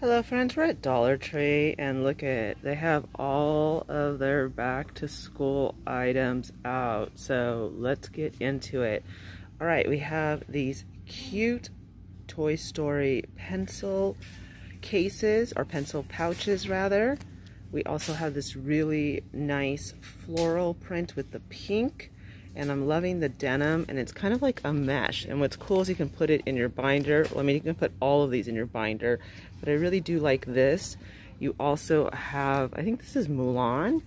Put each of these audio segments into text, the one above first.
Hello friends, we're at Dollar Tree and look at they have all of their back to school items out. So let's get into it. All right, we have these cute Toy Story pencil cases or pencil pouches rather. We also have this really nice floral print with the pink and I'm loving the denim and it's kind of like a mesh and what's cool is you can put it in your binder well, I mean you can put all of these in your binder but I really do like this. You also have I think this is Mulan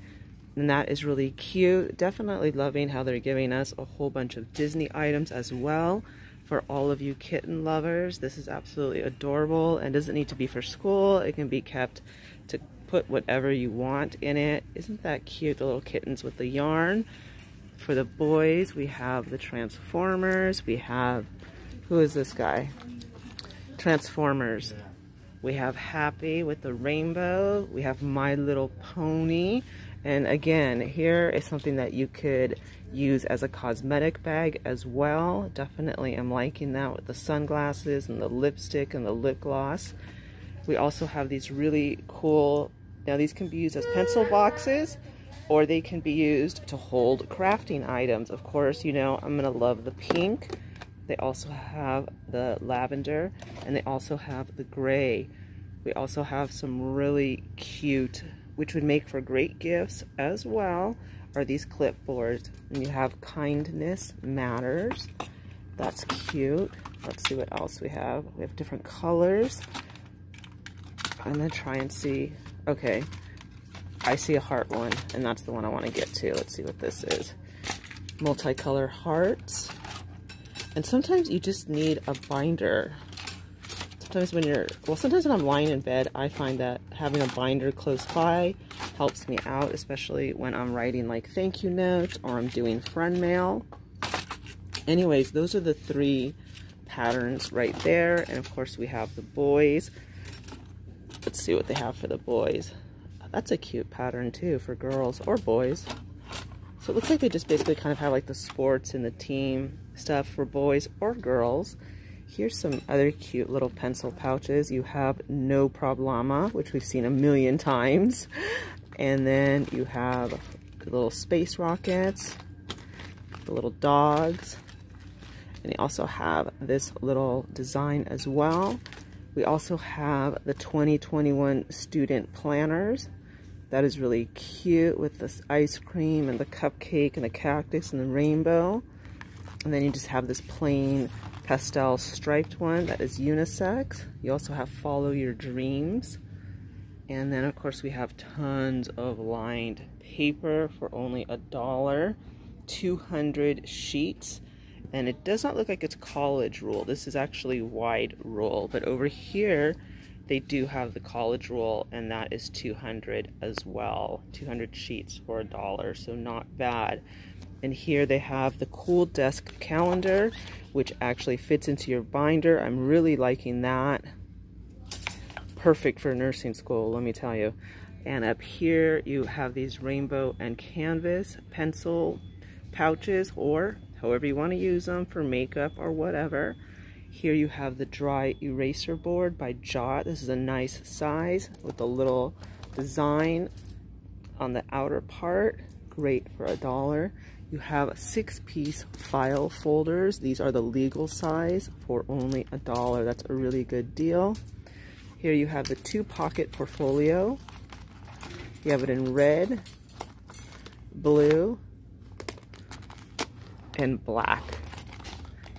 and that is really cute. Definitely loving how they're giving us a whole bunch of Disney items as well for all of you kitten lovers. This is absolutely adorable and doesn't need to be for school. It can be kept to put whatever you want in it. Isn't that cute? The little kittens with the yarn. For the boys, we have the Transformers. We have, who is this guy? Transformers. We have Happy with the rainbow. We have My Little Pony. And again, here is something that you could use as a cosmetic bag as well. Definitely am liking that with the sunglasses and the lipstick and the lip gloss. We also have these really cool, now these can be used as pencil boxes or they can be used to hold crafting items. Of course, you know, I'm to love the pink. They also have the lavender, and they also have the gray. We also have some really cute, which would make for great gifts as well, are these clipboards. And you have Kindness Matters. That's cute. Let's see what else we have. We have different colors. I'm to try and see. Okay, I see a heart one, and that's the one I want to get to. Let's see what this is. Multicolor hearts. And sometimes you just need a binder. Sometimes when you're, well, sometimes when I'm lying in bed, I find that having a binder close by helps me out, especially when I'm writing like thank you notes or I'm doing friend mail. Anyways, those are the three patterns right there. And of course we have the boys. Let's see what they have for the boys. That's a cute pattern too for girls or boys. So it looks like they just basically kind of have like the sports and the team stuff for boys or girls. Here's some other cute little pencil pouches. You have No Problema, which we've seen a million times. And then you have the little space rockets, the little dogs. And you also have this little design as well. We also have the 2021 student planners. That is really cute with this ice cream and the cupcake and the cactus and the rainbow. And then you just have this plain pastel striped one that is unisex. You also have Follow Your Dreams. And then of course we have tons of lined paper for only a dollar. 200 sheets. And it does not look like it's college rule. This is actually wide rule. But over here, they do have the college rule, and that is 200 as well 200 sheets for a dollar so not bad and here they have the cool desk calendar which actually fits into your binder i'm really liking that perfect for nursing school let me tell you and up here you have these rainbow and canvas pencil pouches or however you want to use them for makeup or whatever here you have the dry eraser board by Jot. This is a nice size with a little design on the outer part. Great for a dollar. You have six-piece file folders. These are the legal size for only a dollar. That's a really good deal. Here you have the two-pocket portfolio. You have it in red, blue, and black,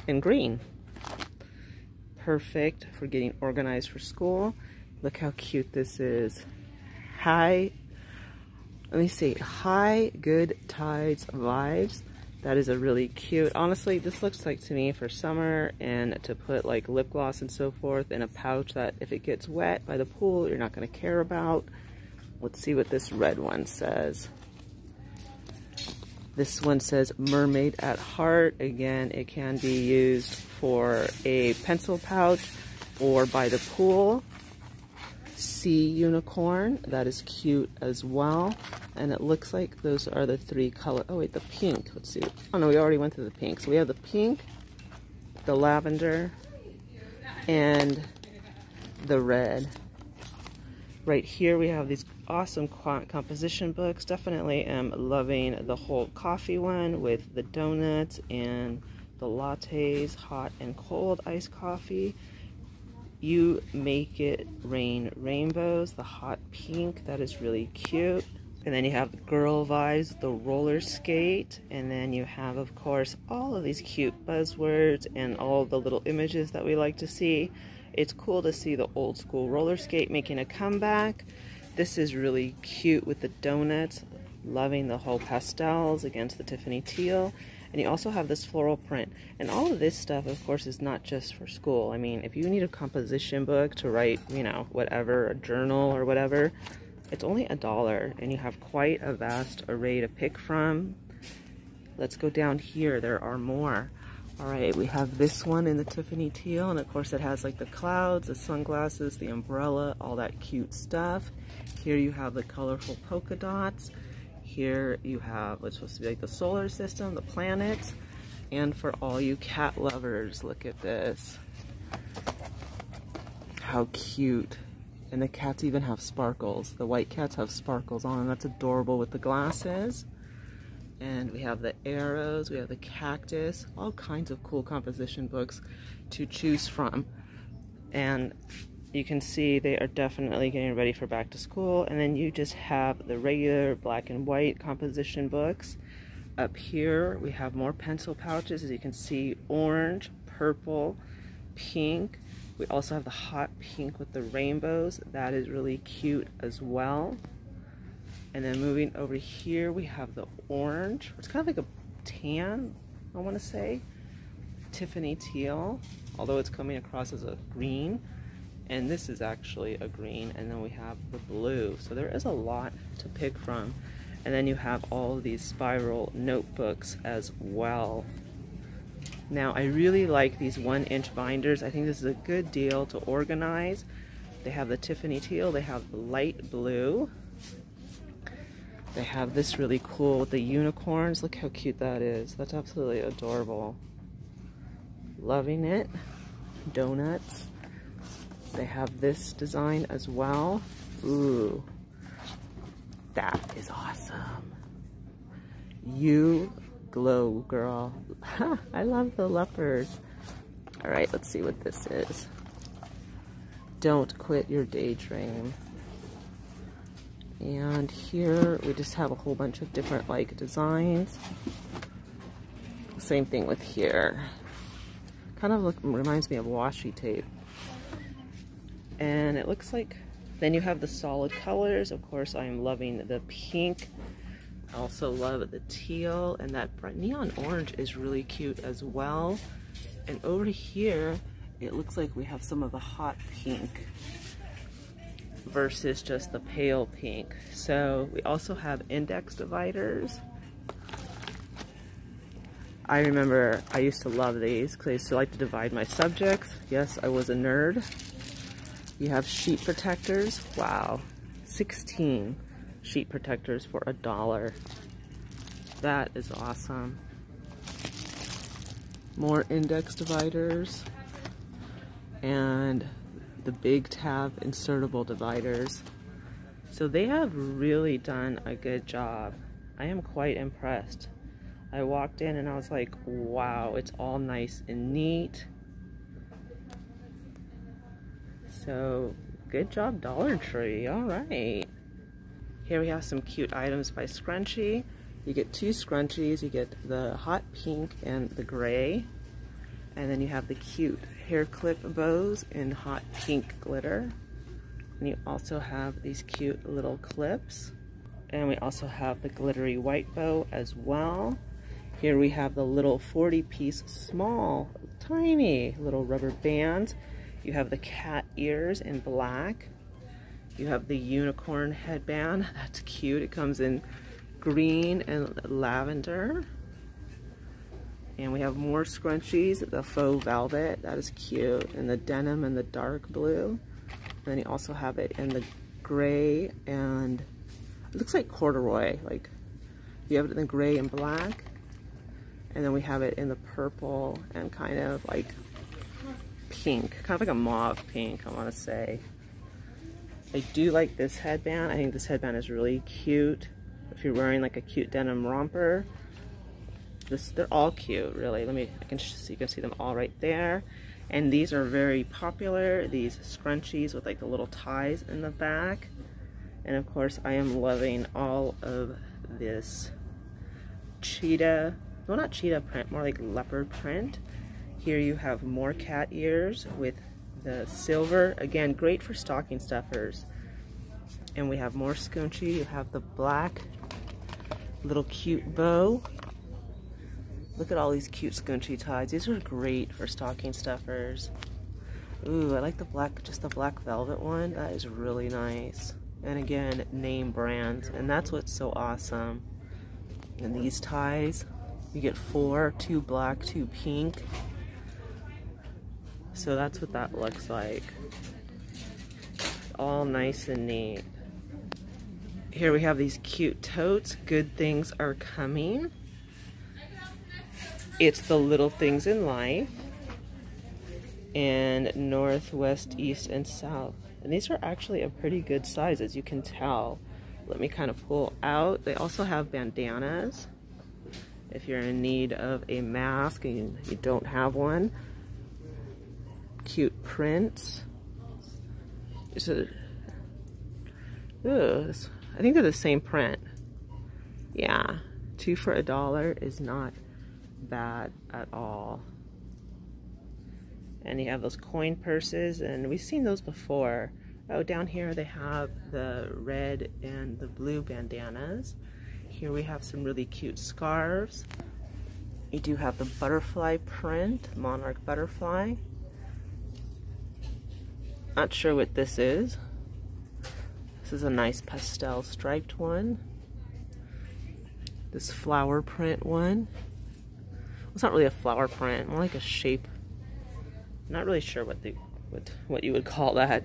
and green perfect for getting organized for school. Look how cute this is. High, let me see, high good tides vibes. That is a really cute, honestly, this looks like to me for summer and to put like lip gloss and so forth in a pouch that if it gets wet by the pool, you're not gonna care about. Let's see what this red one says. This one says Mermaid at Heart. Again, it can be used for a pencil pouch or by the pool. Sea Unicorn. That is cute as well. And it looks like those are the three color. Oh, wait, the pink. Let's see. Oh, no, we already went through the pink. So we have the pink, the lavender, and the red. Right here we have these awesome composition books. Definitely am loving the whole coffee one with the donuts and the lattes, hot and cold iced coffee. You Make It Rain Rainbows, the hot pink, that is really cute. And then you have the girl vibes, the roller skate, and then you have, of course, all of these cute buzzwords and all the little images that we like to see. It's cool to see the old school roller skate making a comeback. This is really cute with the donuts. Loving the whole pastels against the Tiffany teal. And you also have this floral print. And all of this stuff, of course, is not just for school. I mean, if you need a composition book to write, you know, whatever, a journal or whatever, it's only a dollar. And you have quite a vast array to pick from. Let's go down here. There are more. All right, we have this one in the Tiffany teal, and of course it has like the clouds, the sunglasses, the umbrella, all that cute stuff. Here you have the colorful polka dots. Here you have what's supposed to be like the solar system, the planets. And for all you cat lovers, look at this. How cute. And the cats even have sparkles. The white cats have sparkles on them. That's adorable with the glasses. And we have the arrows, we have the cactus, all kinds of cool composition books to choose from. And you can see they are definitely getting ready for back to school. And then you just have the regular black and white composition books. Up here, we have more pencil pouches. As you can see, orange, purple, pink. We also have the hot pink with the rainbows. That is really cute as well. And then moving over here, we have the orange. It's kind of like a tan, I want to say. Tiffany teal, although it's coming across as a green. And this is actually a green. And then we have the blue. So there is a lot to pick from. And then you have all these spiral notebooks as well. Now, I really like these one inch binders. I think this is a good deal to organize. They have the Tiffany teal, they have light blue, they have this really cool with the unicorns. Look how cute that is. That's absolutely adorable. Loving it. Donuts. They have this design as well. Ooh. That is awesome. You glow, girl. I love the leopard. All right, let's see what this is. Don't quit your daydream. And here we just have a whole bunch of different like designs. Same thing with here. Kind of look, reminds me of washi tape. And it looks like, then you have the solid colors. Of course, I'm loving the pink. I also love the teal and that bright neon orange is really cute as well. And over here, it looks like we have some of the hot pink versus just the pale pink. So we also have index dividers. I remember I used to love these because I used to like to divide my subjects. Yes, I was a nerd. You have sheet protectors. Wow. 16 sheet protectors for a dollar. That is awesome. More index dividers. And the big tab insertable dividers. So they have really done a good job. I am quite impressed. I walked in and I was like, wow, it's all nice and neat. So good job Dollar Tree, all right. Here we have some cute items by Scunci. You get two scrunchies, you get the hot pink and the gray. And then you have the cute hair clip bows in hot pink glitter. And you also have these cute little clips. And we also have the glittery white bow as well. Here we have the little 40 piece small, tiny little rubber band. You have the cat ears in black. You have the unicorn headband. That's cute. It comes in green and lavender. And we have more scrunchies, the faux velvet, that is cute, and the denim and the dark blue. And then you also have it in the gray and it looks like corduroy, like you have it in the gray and black. And then we have it in the purple and kind of like pink, kind of like a mauve pink, I want to say. I do like this headband. I think this headband is really cute. If you're wearing like a cute denim romper, this they're all cute, really. Let me, I can so you can see them all right there. And these are very popular. These scrunchies with like the little ties in the back. And of course, I am loving all of this cheetah, well not cheetah print, more like leopard print. Here you have more cat ears with the silver. Again, great for stocking stuffers. And we have more scrunchie. You have the black little cute bow. Look at all these cute scrunchie ties. These are great for stocking stuffers. Ooh, I like the black, just the black velvet one. That is really nice. And again, name brands. And that's what's so awesome. And these ties, you get four, two black, two pink. So that's what that looks like. All nice and neat. Here we have these cute totes. Good things are coming. It's the little things in life. And north, west, east, and south. And these are actually a pretty good size as you can tell. Let me kind of pull out. They also have bandanas. If you're in need of a mask and you don't have one, cute prints. It's a, ooh, I think they're the same print. Yeah, two for a dollar is not bad at all. And you have those coin purses, and we've seen those before. Oh, down here they have the red and the blue bandanas. Here we have some really cute scarves. You do have the butterfly print, monarch butterfly. Not sure what this is. This is a nice pastel striped one. This flower print one. It's not really a flower print, more like a shape. not really sure what the what what you would call that.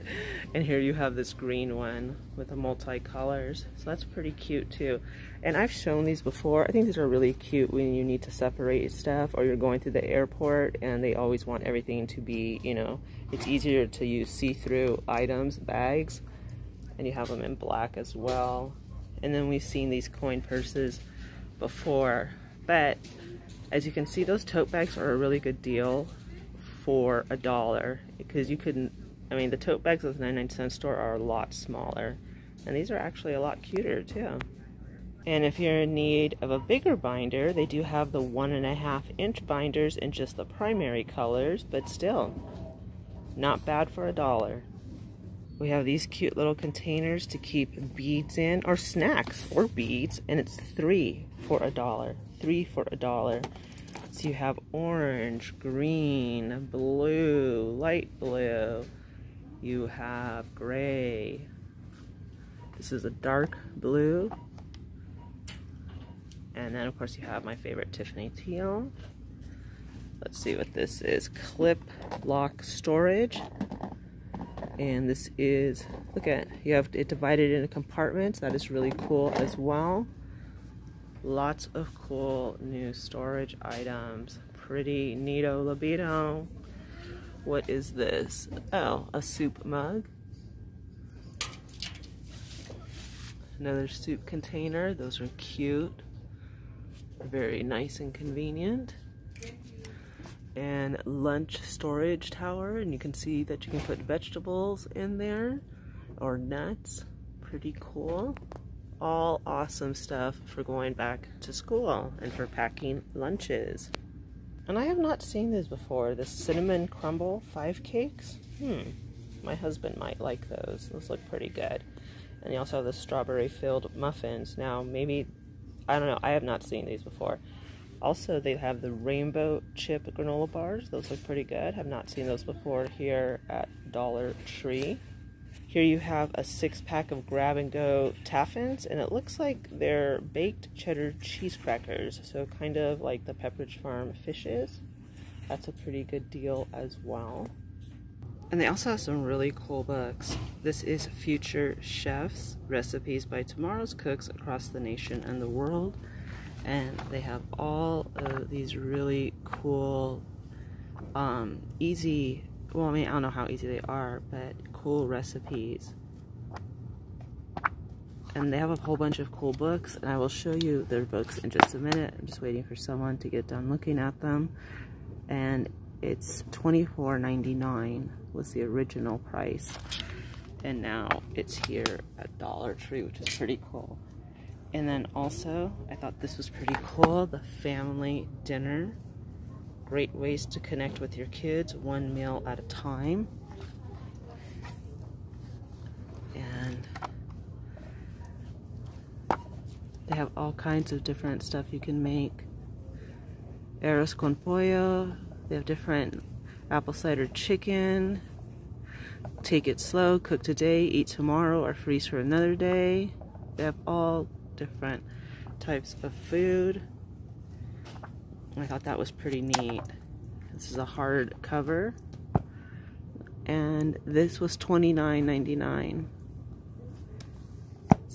And here you have this green one with the multi-colors. So that's pretty cute too. And I've shown these before. I think these are really cute when you need to separate stuff or you're going through the airport and they always want everything to be, you know, it's easier to use see-through items, bags, and you have them in black as well. And then we've seen these coin purses before, but as you can see, those tote bags are a really good deal for a dollar because you couldn't, I mean, the tote bags at the 99 cent store are a lot smaller. And these are actually a lot cuter too. And if you're in need of a bigger binder, they do have the one and a half inch binders in just the primary colors, but still, not bad for a dollar. We have these cute little containers to keep beads in, or snacks, or beads, and it's three for a dollar. Three for a dollar. You have orange, green, blue, light blue. You have gray. This is a dark blue. And then of course you have my favorite Tiffany teal. Let's see what this is. Clip lock storage. And this is, look at, you have it divided into compartments. That is really cool as well. Lots of cool new storage items. Pretty neato libido. What is this? Oh, a soup mug. Another soup container. Those are cute. Very nice and convenient and lunch storage tower and you can see that you can put vegetables in there or nuts pretty cool all awesome stuff for going back to school and for packing lunches. And I have not seen these before. The cinnamon crumble five cakes? Hmm. My husband might like those. Those look pretty good. And you also have the strawberry filled muffins. Now maybe I don't know. I have not seen these before. Also, they have the rainbow chip granola bars. Those look pretty good. Have not seen those before here at Dollar Tree. Here you have a six pack of grab and go taffins, and it looks like they're baked cheddar cheese crackers, so kind of like the Pepperidge Farm fishes. That's a pretty good deal as well. And they also have some really cool books. This is Future Chefs Recipes by Tomorrow's Cooks Across the Nation and the World and they have all of these really cool um, easy well I mean I don't know how easy they are but cool recipes and they have a whole bunch of cool books and I will show you their books in just a minute. I'm just waiting for someone to get done looking at them and it's $24.99 was the original price and now it's here at Dollar Tree which is pretty cool. And then also I thought this was pretty cool the family dinner great ways to connect with your kids one meal at a time. And they have all kinds of different stuff you can make. Arroz con pollo they have different apple cider chicken. Take it slow cook today eat tomorrow or freeze for another day. They have all different types of food I thought that was pretty neat this is a hard cover and this was $29.99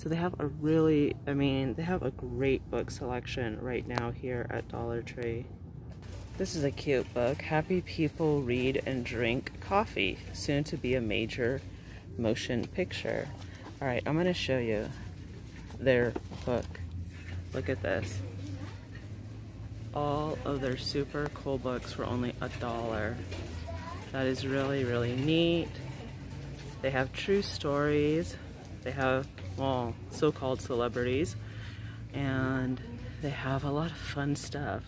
so they have a really, I mean, they have a great book selection right now here at Dollar Tree. This is a cute book. Happy People Read and Drink Coffee, soon to be a major motion picture. All right, I'm gonna show you their book. Look at this. All of their super cool books for only a dollar. That is really, really neat. They have true stories. They have well, so-called celebrities, and they have a lot of fun stuff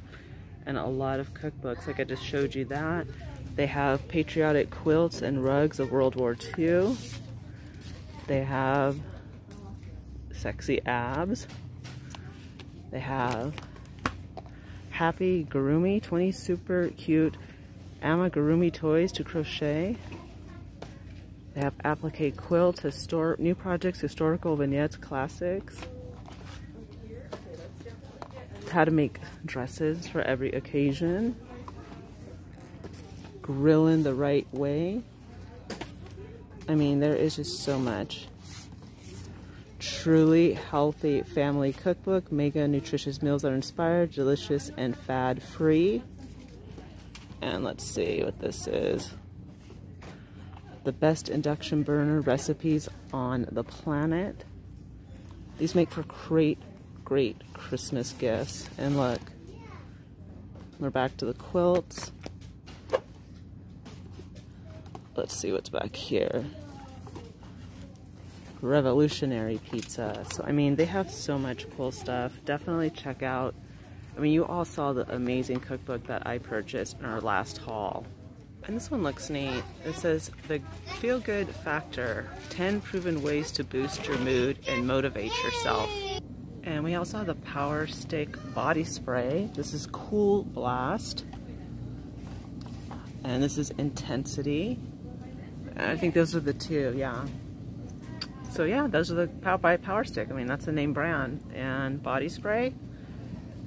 and a lot of cookbooks. Like I just showed you that. They have patriotic quilts and rugs of World War II. They have sexy abs. They have Happy Gurumi, 20 super cute amigurumi toys to crochet. They have applique quilts, histor new projects, historical vignettes, classics. How to make dresses for every occasion. Grilling the right way. I mean, there is just so much. Truly healthy family cookbook. Mega nutritious meals that are inspired, delicious, and fad free. And let's see what this is the best induction burner recipes on the planet. These make for great, great Christmas gifts. And look, we're back to the quilts. Let's see what's back here. Revolutionary pizza. So, I mean, they have so much cool stuff. Definitely check out. I mean, you all saw the amazing cookbook that I purchased in our last haul. And this one looks neat. It says the feel good factor 10 proven ways to boost your mood and motivate yourself. And we also have the Power Stick body spray. This is Cool Blast. And this is Intensity. I think those are the two, yeah. So yeah, those are the Power by Power Stick. I mean, that's the name brand. And body spray.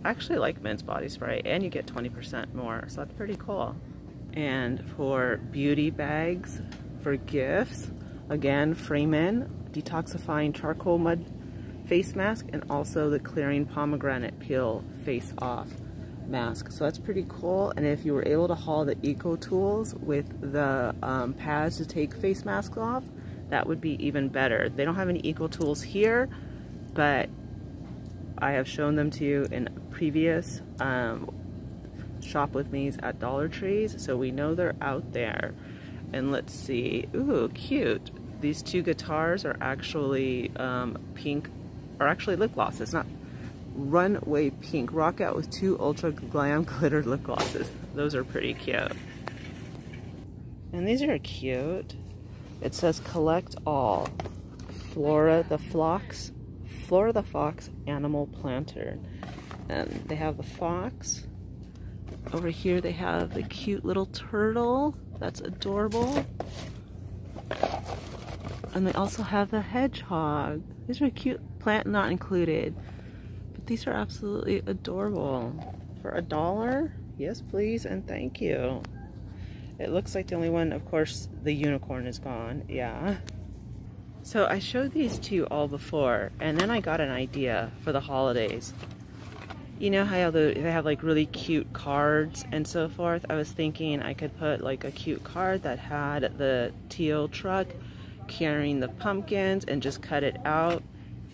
I actually like men's body spray and you get 20% more. So that's pretty cool and for beauty bags for gifts again Freeman detoxifying charcoal mud face mask and also the clearing pomegranate peel face off mask so that's pretty cool and if you were able to haul the eco tools with the um, pads to take face masks off that would be even better they don't have any eco tools here but I have shown them to you in previous um, shop with me's at Dollar Trees, so we know they're out there. And let's see, ooh, cute. These two guitars are actually um, pink, are actually lip glosses, not runway pink. Rock out with two ultra glam glitter lip glosses. Those are pretty cute. And these are cute. It says collect all. Flora the Fox, Flora the Fox Animal Planter. And they have the fox, over here they have the cute little turtle. That's adorable. And they also have the hedgehog. These are cute, plant not included. But these are absolutely adorable. For a dollar? Yes, please, and thank you. It looks like the only one, of course, the unicorn is gone. Yeah. So I showed these to you all before, and then I got an idea for the holidays you know how they have like really cute cards and so forth I was thinking I could put like a cute card that had the teal truck carrying the pumpkins and just cut it out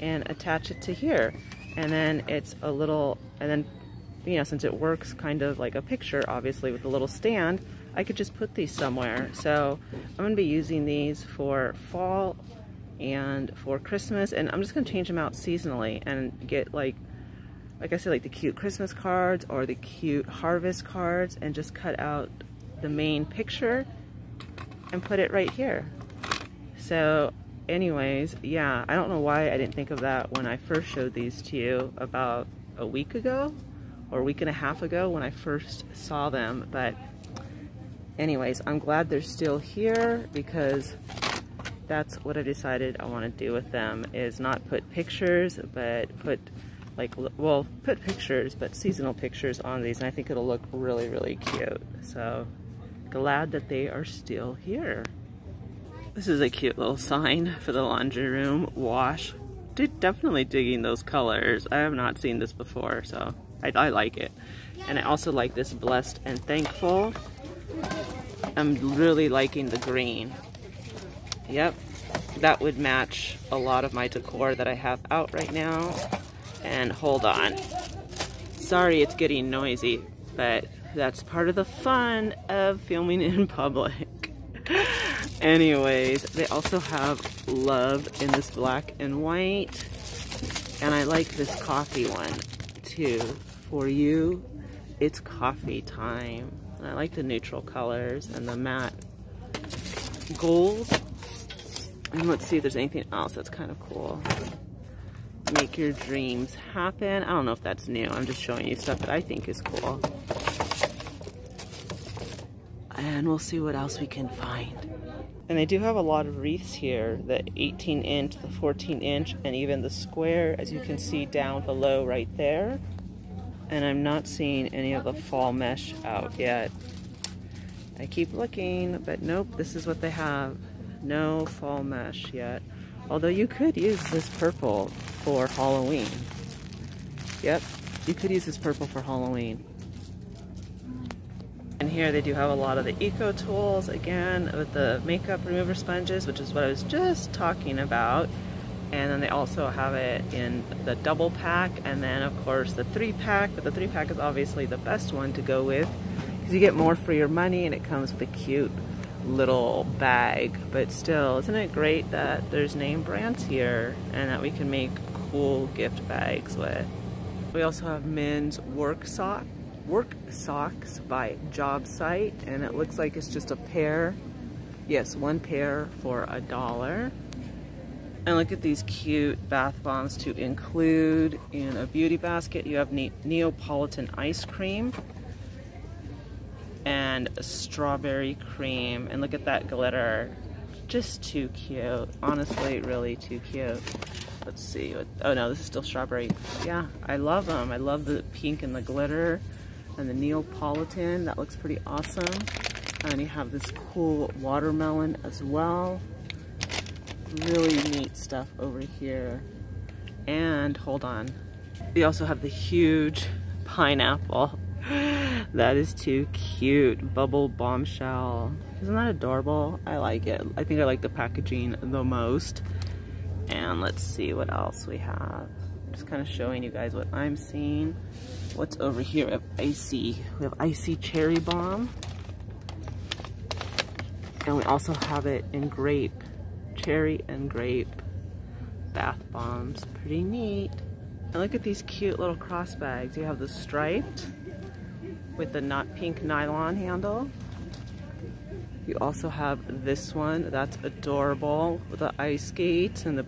and attach it to here. And then it's a little, and then, you know, since it works kind of like a picture, obviously with a little stand, I could just put these somewhere. So I'm gonna be using these for fall and for Christmas, and I'm just gonna change them out seasonally and get like, like I said, like the cute Christmas cards or the cute harvest cards and just cut out the main picture and put it right here. So anyways, yeah, I don't know why I didn't think of that when I first showed these to you about a week ago or a week and a half ago when I first saw them. But anyways, I'm glad they're still here because that's what I decided I want to do with them is not put pictures, but put like, well, put pictures, but seasonal pictures on these. And I think it'll look really, really cute. So glad that they are still here. This is a cute little sign for the laundry room wash. Definitely digging those colors. I have not seen this before, so I, I like it. And I also like this blessed and thankful. I'm really liking the green. Yep, that would match a lot of my decor that I have out right now. And hold on. Sorry it's getting noisy, but that's part of the fun of filming in public. Anyways, they also have love in this black and white. And I like this coffee one too. For you, it's coffee time. I like the neutral colors and the matte gold. And let's see if there's anything else that's kind of cool. Make your dreams happen. I don't know if that's new. I'm just showing you stuff that I think is cool. And we'll see what else we can find. And they do have a lot of wreaths here, the 18 inch, the 14 inch, and even the square, as you can see down below right there. And I'm not seeing any of the fall mesh out yet. I keep looking, but nope, this is what they have. No fall mesh yet. Although you could use this purple for Halloween. Yep, you could use this purple for Halloween. And here they do have a lot of the eco tools again with the makeup remover sponges which is what I was just talking about and then they also have it in the double pack and then of course the three pack but the three pack is obviously the best one to go with because you get more for your money and it comes with a cute little bag. But still isn't it great that there's name brands here and that we can make cool gift bags with? We also have men's work sock work socks by job site and it looks like it's just a pair. Yes one pair for a dollar and look at these cute bath bombs to include in a beauty basket. You have ne neapolitan ice cream and strawberry cream. And look at that glitter. Just too cute. Honestly really too cute. Let's see oh no this is still strawberry. Yeah I love them I love the pink and the glitter and the Neapolitan. That looks pretty awesome. And you have this cool watermelon as well. Really neat stuff over here. And hold on. We also have the huge pineapple. that is too cute. Bubble bombshell. Isn't that adorable? I like it. I think I like the packaging the most. And let's see what else we have. Just kind of showing you guys what I'm seeing. What's over here? We have icy. We have icy cherry bomb. And we also have it in grape. Cherry and grape bath bombs. Pretty neat. And look at these cute little cross bags. You have the striped with the not pink nylon handle. You also have this one. That's adorable with the ice skates and the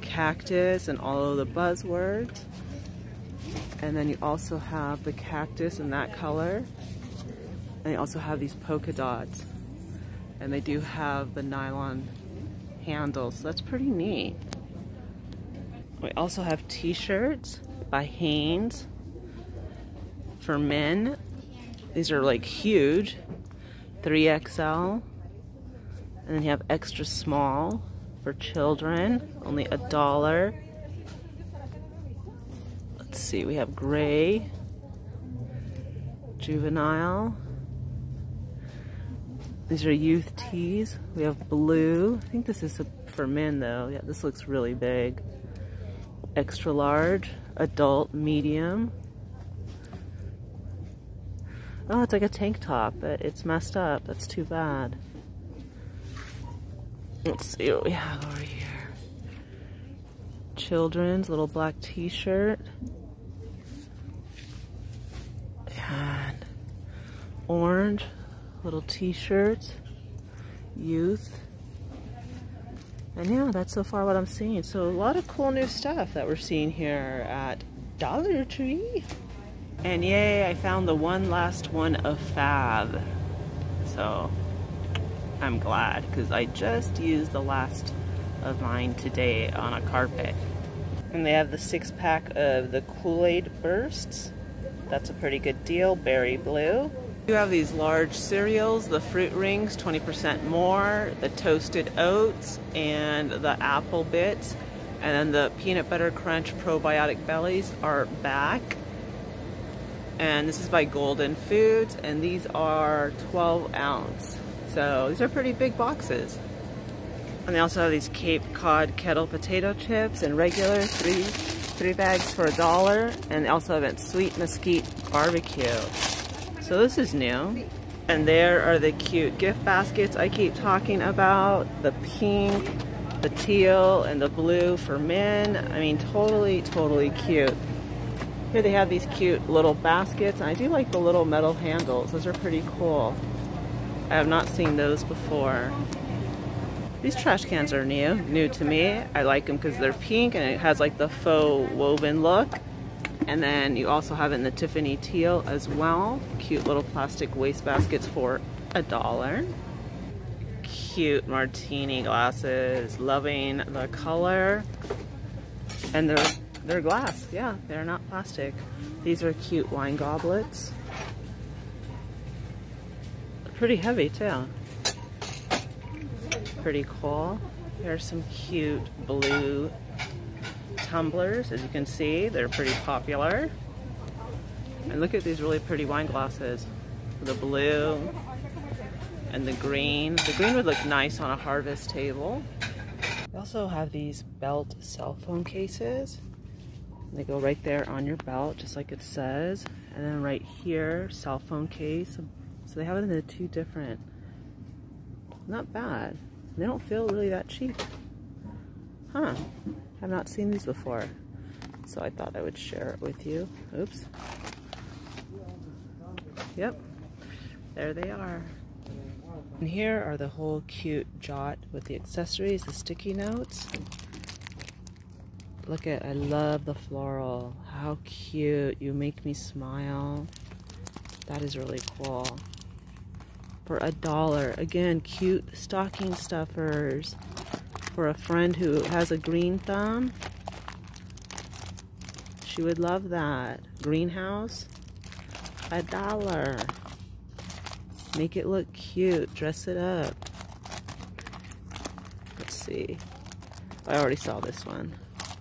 cactus and all of the buzzwords. And then you also have the cactus in that color. And you also have these polka dots. And they do have the nylon handles. That's pretty neat. We also have t-shirts by Hanes for men. These are like huge, 3XL. And then you have extra small for children, only a dollar Let's see, we have gray, juvenile. These are youth tees. We have blue. I think this is for men though. Yeah, this looks really big. extra large, adult, medium. Oh, it's like a tank top, but it's messed up. That's too bad. Let's see what we have over here. Children's little black t-shirt. And orange little t-shirt, Youth. And yeah, that's so far what I'm seeing. So a lot of cool new stuff that we're seeing here at Dollar Tree. And yay, I found the one last one of Fab. So I'm glad because I just used the last of mine today on a carpet. And they have the six pack of the Kool-Aid Bursts. That's a pretty good deal, berry blue. You have these large cereals, the fruit rings, 20% more, the toasted oats, and the apple bits. And then the peanut butter crunch probiotic bellies are back. And this is by Golden Foods, and these are 12 ounce. So these are pretty big boxes. And they also have these Cape Cod kettle potato chips and regular three three bags for a dollar. And they also have it sweet mesquite barbecue. So this is new. And there are the cute gift baskets I keep talking about. The pink, the teal, and the blue for men. I mean, totally, totally cute. Here they have these cute little baskets. I do like the little metal handles. Those are pretty cool. I have not seen those before. These trash cans are new, new to me. I like them because they're pink and it has like the faux woven look. And then you also have it in the Tiffany teal as well. Cute little plastic waste baskets for a dollar. Cute martini glasses. Loving the color. And they're, they're glass. Yeah, they're not plastic. These are cute wine goblets pretty heavy too. Pretty cool. Here's some cute blue tumblers. As you can see, they're pretty popular. And look at these really pretty wine glasses. The blue and the green. The green would look nice on a harvest table. We also have these belt cell phone cases. They go right there on your belt, just like it says. And then right here, cell phone case, so they have it in the two different. Not bad. They don't feel really that cheap. Huh. I've not seen these before. So I thought I would share it with you. Oops. Yep. There they are. And here are the whole cute jot with the accessories, the sticky notes. Look at, I love the floral. How cute. You make me smile. That is really cool for a dollar. Again, cute stocking stuffers for a friend who has a green thumb. She would love that. Greenhouse, a dollar. Make it look cute. Dress it up. Let's see. I already saw this one.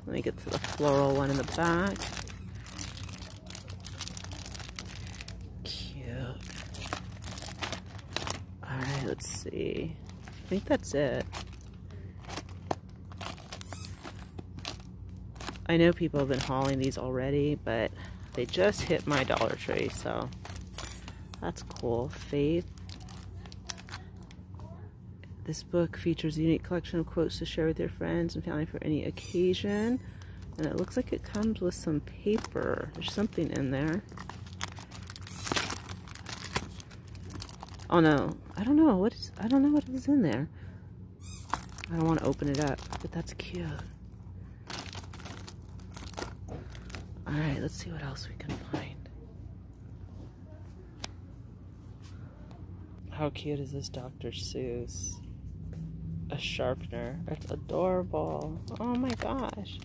Let me get to the floral one in the back. Cute. All right, let's see. I think that's it. I know people have been hauling these already, but they just hit my Dollar Tree, so that's cool. Faith. This book features a unique collection of quotes to share with your friends and family for any occasion. And it looks like it comes with some paper. There's something in there. Oh no, I don't know what is, I don't know what is in there. I don't want to open it up, but that's cute. Alright, let's see what else we can find. How cute is this Dr. Seuss? A sharpener. That's adorable. Oh my gosh.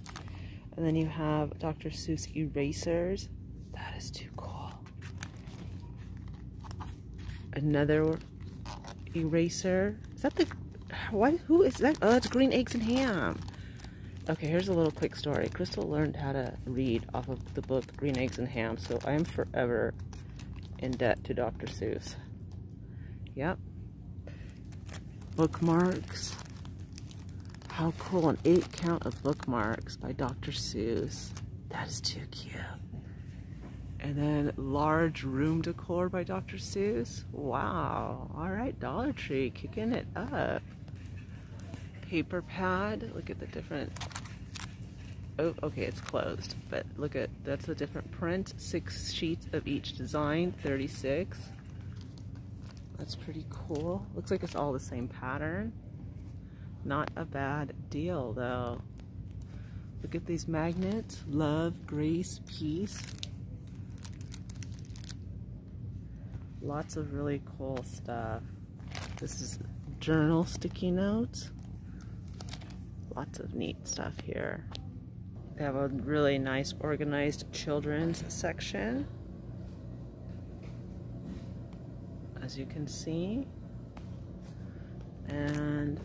And then you have Dr. Seuss erasers. That is too cool another eraser. Is that the, what, who is that? Oh, it's green eggs and ham. Okay, here's a little quick story. Crystal learned how to read off of the book Green Eggs and Ham, so I am forever in debt to Dr. Seuss. Yep. Bookmarks. How cool, an eight count of bookmarks by Dr. Seuss. That is too cute. And then large room decor by Dr. Seuss. Wow. All right, Dollar Tree kicking it up. Paper pad. Look at the different. Oh, okay, it's closed. But look at that's a different print. Six sheets of each design. 36. That's pretty cool. Looks like it's all the same pattern. Not a bad deal though. Look at these magnets. Love, grace, peace. Lots of really cool stuff. This is journal sticky notes. Lots of neat stuff here. They have a really nice organized children's section. As you can see. And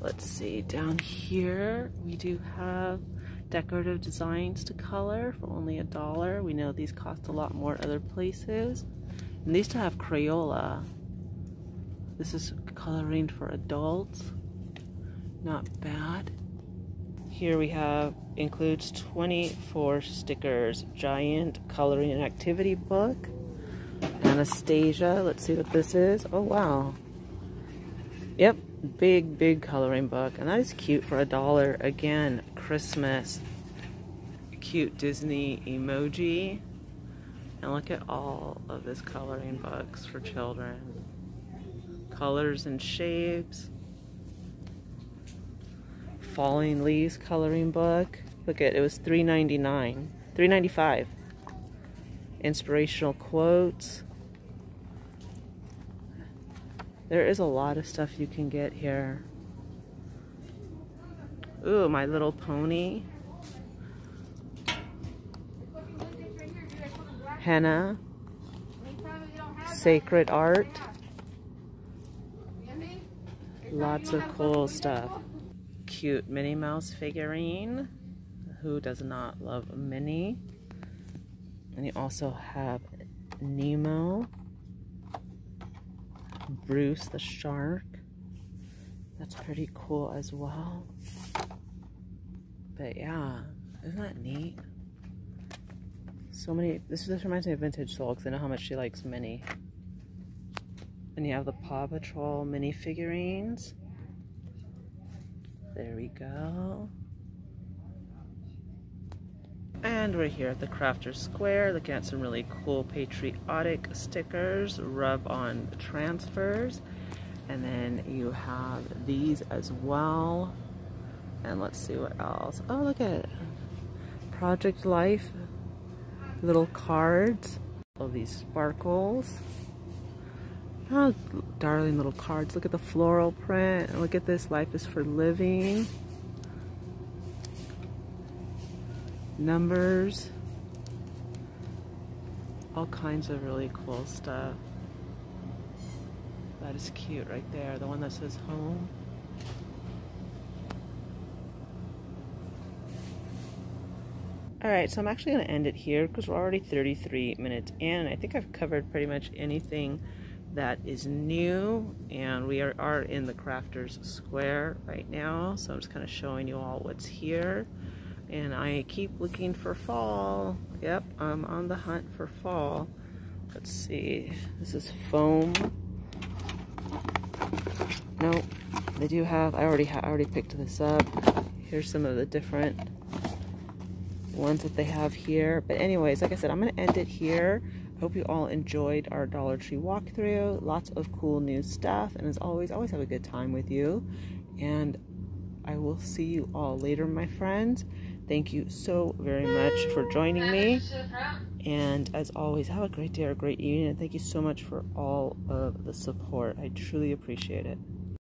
let's see, down here we do have decorative designs to color for only a dollar. We know these cost a lot more other places. And these still have Crayola. This is coloring for adults. Not bad. Here we have, includes 24 stickers. Giant coloring and activity book. Anastasia, let's see what this is. Oh wow. Yep, big, big coloring book. And that is cute for a dollar. Again, Christmas. Cute Disney emoji. And look at all of this coloring books for children. Colors and shapes. Falling Leaves coloring book. Look at it was $3.99. $3.95. Inspirational quotes. There is a lot of stuff you can get here. Ooh, My Little Pony. henna, sacred art, lots of cool stuff. Cute Minnie Mouse figurine. Who does not love Minnie? And you also have Nemo, Bruce the shark. That's pretty cool as well. But yeah, isn't that neat? So many, this, this reminds me of Vintage Soul because I know how much she likes Minnie. And you have the Paw Patrol mini figurines. There we go. And we're here at the Crafter Square looking at some really cool patriotic stickers, rub-on transfers. And then you have these as well. And let's see what else. Oh, look at it. Project Life little cards. All these sparkles. Oh, darling little cards. Look at the floral print. Look at this. Life is for living. Numbers. All kinds of really cool stuff. That is cute right there. The one that says home. All right, so I'm actually going to end it here because we're already 33 minutes in. I think I've covered pretty much anything that is new and we are, are in the Crafter's Square right now so I'm just kind of showing you all what's here. And I keep looking for fall. Yep I'm on the hunt for fall. Let's see this is foam. No they do have I already I already picked this up. Here's some of the different ones that they have here. But anyways, like I said, I'm to end it here. Hope you all enjoyed our Dollar Tree walkthrough. Lots of cool new stuff. And as always, always have a good time with you. And I will see you all later, my friends. Thank you so very much for joining me. And as always, have a great day or a great evening. And thank you so much for all of the support. I truly appreciate it.